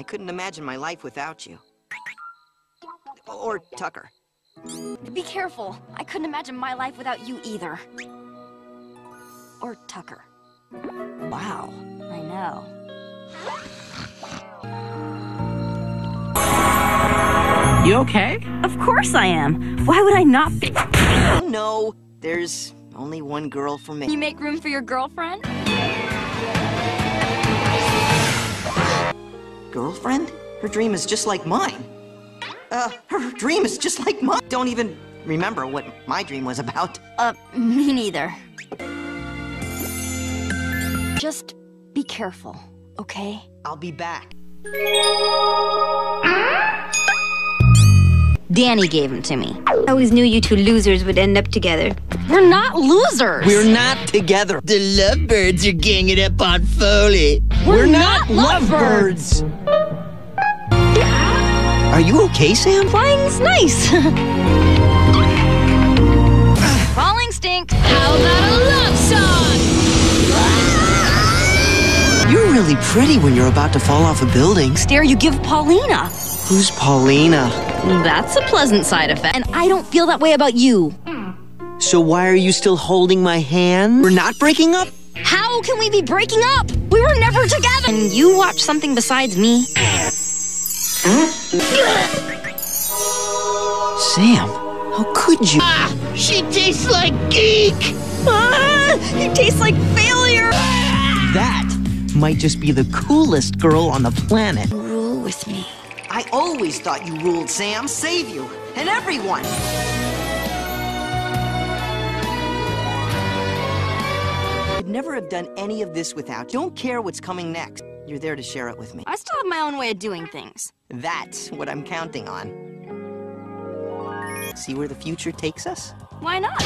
I couldn't imagine my life without you. Or Tucker. Be careful. I couldn't imagine my life without you either. Or Tucker. Wow. I know. You okay? Of course I am. Why would I not be? Oh no, there's only one girl for me. You make room for your girlfriend? Girlfriend? Her dream is just like mine. Uh, her dream is just like mine. Don't even remember what my dream was about. Uh, me neither. Just be careful, okay? I'll be back. Danny gave him to me. I always knew you two losers would end up together. We're not losers! We're not together. The lovebirds are ganging up on Foley. We're not lovebirds. Are you okay, Sam? Flying's nice. Falling stinks. How about a love song? You're really pretty when you're about to fall off a building. Dare you give Paulina? Who's Paulina? That's a pleasant side effect. And I don't feel that way about you. So why are you still holding my hand? We're not breaking up? How can we be breaking up? We were never together. And you watch something besides me. Sam, how could you? Ah, She tastes like geek. Ah, you taste like failure. That might just be the coolest girl on the planet. Rule with me. I always thought you ruled, Sam. Save you. And everyone. I'd never have done any of this without you. Don't care what's coming next. You're there to share it with me. I still have my own way of doing things. That's what I'm counting on. See where the future takes us? Why not?